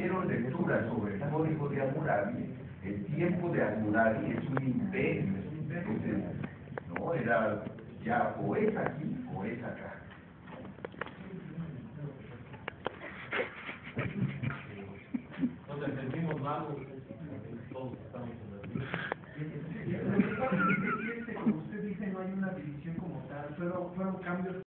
hicieron lectura sobre el código de Hammurabi, el tiempo de Hammurabi es un imperio, entonces, no, era ya o es aquí o es acá. Nos entendimos mal, todos estamos en la como usted dice, no hay una división como tal, fueron cambios